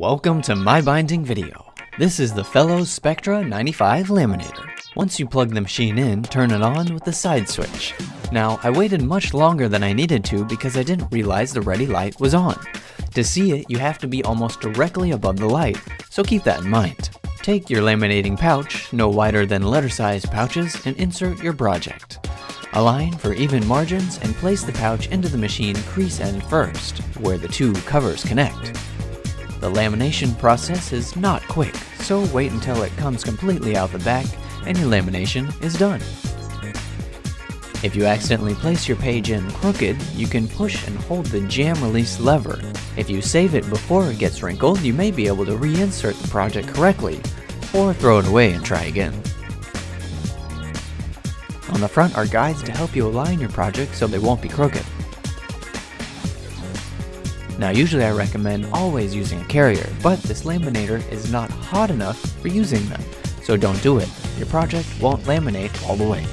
Welcome to MyBinding video. This is the Fellowes Spectra 95 laminator. Once you plug the machine in, turn it on with the side switch. Now, I waited much longer than I needed to because I didn't realize the ready light was on. To see it, you have to be almost directly above the light, so keep that in mind. Take your laminating pouch, no wider than letter size pouches, and insert your project. Align for even margins and place the pouch into the machine crease end first, where the two covers connect. The lamination process is not quick, so wait until it comes completely out the back and your lamination is done. If you accidentally place your page in crooked, you can push and hold the jam release lever. If you save it before it gets wrinkled, you may be able to reinsert the project correctly, or throw it away and try again. On the front are guides to help you align your project so they won't be crooked. Now usually I recommend always using a carrier, but this laminator is not hot enough for using them, so don't do it. Your project won't laminate all the way.